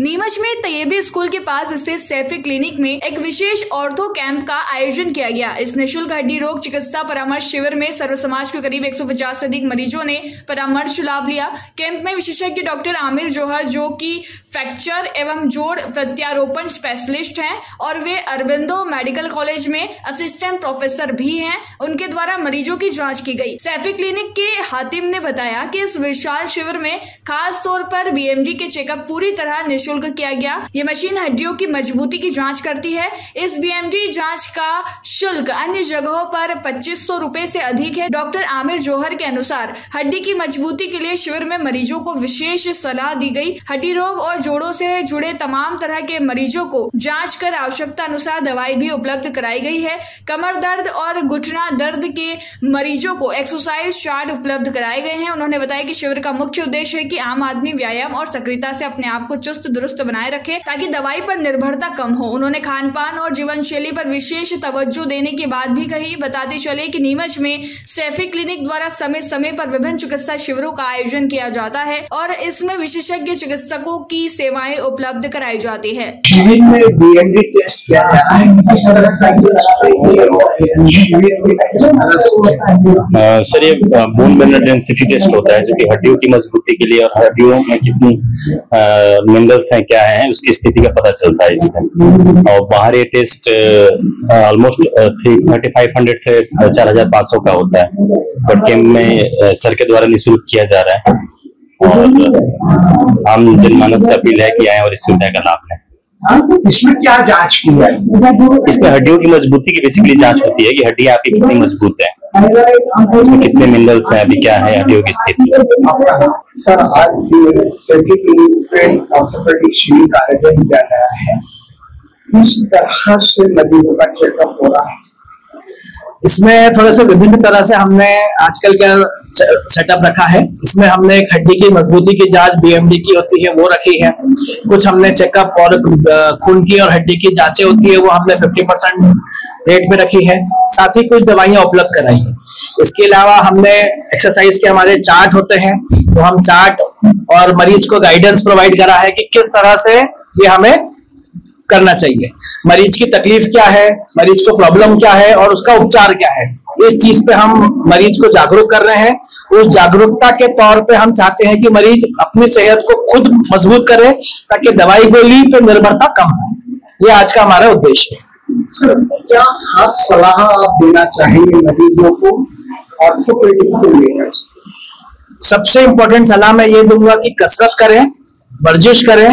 नीमच में तैयबी स्कूल के पास स्थित सैफी क्लिनिक में एक विशेष ऑर्थो कैंप का आयोजन किया गया। इस निःशुल्क हड्डी रोग चिकित्सा परामर्श शिविर में सर्व समाज के करीब 150 से अधिक मरीजों ने परामर्श लाभ लिया। कैंप में विशेषज्ञ डॉक्टर आमिर जोहर, जो कि फ्रैक्चर एवं जोड़ प्रत्यारोपण स्पेशलिस्ट हैं, और वे अरबिंदो मेडिकल कॉलेज में असिस्टेंट प्रोफेसर भी हैं। उनके द्वारा मरीजों की जाँच की गई। सैफी क्लिनिक के हातिम ने बताया कि इस विशाल शिविर में खास तौर पर बीएमडी के चेकअप पूरी तरह निःशुल्क निःशुल्क किया गया। ये मशीन हड्डियों की मजबूती की जाँच करती है। इस बीएमडी जाँच का शुल्क अन्य जगहों पर पच्चीस सौ रूपए से अधिक है। डॉक्टर आमिर जोहर के अनुसार, हड्डी की मजबूती के लिए शिविर में मरीजों को विशेष सलाह दी गई। हड्डी रोग और जोड़ों से जुड़े तमाम तरह के मरीजों को जाँच कर आवश्यकता अनुसार दवाई भी उपलब्ध कराई गई है। कमर दर्द और घुटना दर्द के मरीजों को एक्सरसाइज चार्ट उपलब्ध कराए गए हैं। उन्होंने बताया कि शिविर का मुख्य उद्देश्य है कि आम आदमी व्यायाम और सक्रियता से अपने आप को चुस्त दुरुस्त बनाए रखे ताकि दवाई पर निर्भरता कम हो। उन्होंने खान पान और जीवन शैली पर विशेष तवज्जो देने की बात भी कही। बताते चले कि नीमच में सैफी क्लिनिक द्वारा समय समय पर विभिन्न चिकित्सा शिविरों का आयोजन किया जाता है और इसमें विशेषज्ञ चिकित्सकों की सेवाएँ उपलब्ध कराई जाती है। सर ये बोन मिनरल डेंसिटी टेस्ट होता है जो कि हड्डियों की मजबूती के लिए और हड्डियों में कितनी मिनरल्स हैं क्या हैं उसकी स्थिति का पता चलता है इससे। और बाहर ये test almost three thirty five hundred से चार हज़ार पाँच सौ का होता है। बट कैंप में सर के द्वारा निःशुल्क किया जा रहा है। और हम जनमानस से अपील है कि आए और इस सुविधा का लाभ लें। इसमें क्या जाँच की है? इसमें हड्डियों की मजबूती की बेसिकली जाँच होती है कि हड्डियाँ आपकी कितनी मज़बूत है। उसमें कितने मिनरल्स हैं अभी क्या है? हड्डियों की स्थिति। सर आज ऑर्थोपेडिक शिविर का आयोजन किया गया है। किस तरह से मरीजों का चेकअप हो रहा है? इसमें थोड़े से विभिन्न तरह से हमने आजकल क्या सेटअप रखा है। इसमें हमने एक हड्डी की मजबूती की जाँच बीएमडी की होती है वो रखी है। कुछ हमने चेकअप और खून की और हड्डी की जांचें होती है वो हमने 50 परसेंट रेट में रखी है, साथ ही कुछ दवाइयाँ उपलब्ध कराई है। इसके अलावा हमने एक्सरसाइज के हमारे चार्ट होते हैं तो हम चार्ट और मरीज़ को गाइडेंस प्रोवाइड करा है कि किस तरह से ये हमें करना चाहिए। मरीज़ की तकलीफ़ क्या है, मरीज़ को प्रॉब्लम क्या है और उसका उपचार क्या है। इस चीज़ पे हम मरीज़ को जागरूक कर रहे हैं। उस जागरूकता के तौर पे हम चाहते हैं कि मरीज़ अपनी सेहत को खुद मज़बूत करे, ताकि दवाई गोली पे निर्भरता कम हो। ये आज का हमारा उद्देश्य है। सर क्या खास सलाह आप देना चाहेंगे मरीजों को ऑर्थोपेडिक को लेकर सबसे इंपॉर्टेंट सलाह मैं ये दूँगा कि कसरत करें वर्जिश करें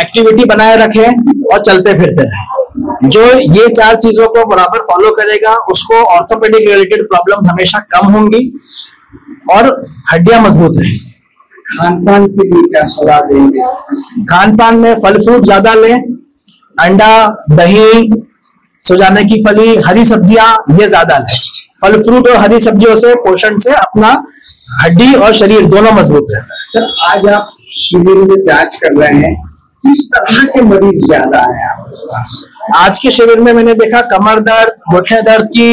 एक्टिविटी बनाए रखें और चलते फिरते रहें। जो ये चार चीज़ों को बराबर फॉलो करेगा उसको ऑर्थोपेडिक रिलेटेड प्रॉब्लम हमेशा कम होंगी और हड्डियाँ मज़बूत रहेंगी। खान पान के लिए क्या सलाह देंगे? खान पान में फल फ्रूट ज़्यादा लें अंडा दही सुजाने की फली हरी सब्ज़ियाँ ये ज़्यादा है। फल फ्रूट और हरी सब्जियों से पोषण से अपना हड्डी और शरीर दोनों मज़बूत रहता है। सर आज आप शिविर में जाँच कर रहे हैं। किस तरह के मरीज़ ज़्यादा है आपके पास? आज के शिविर में मैंने देखा कमर दर्द घुटने दर्द की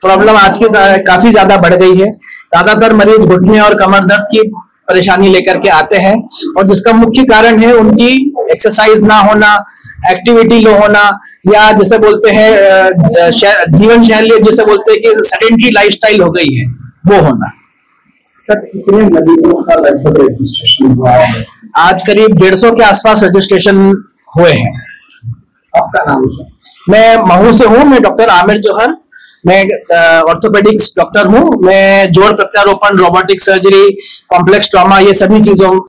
प्रॉब्लम आज की काफ़ी ज़्यादा बढ़ गई है। ज़्यादातर मरीज़ घुटने और कमर दर्द की परेशानी लेकर के आते हैं। और जिसका मुख्य कारण है उनकी एक्सरसाइज ना होना एक्टिविटी लो होना या जैसे बोलते हैं जीवन शैली जैसे बोलते हैं कि सेडेंट्री लाइफस्टाइल हो गई है वो होना। सर कितने मरीजों का लगभग रजिस्ट्रेशन हुआ है। आज करीब डेढ़ सौ के आसपास रजिस्ट्रेशन हुए हैं। आपका नाम मैं महू से हूँ मैं डॉक्टर आमिर जौहर मैं ऑर्थोपेडिक्स डॉक्टर हूँ मैं जोड़ प्रत्यारोपण रोबोटिक सर्जरी कॉम्प्लेक्स ट्रॉमा ये सभी चीज़ों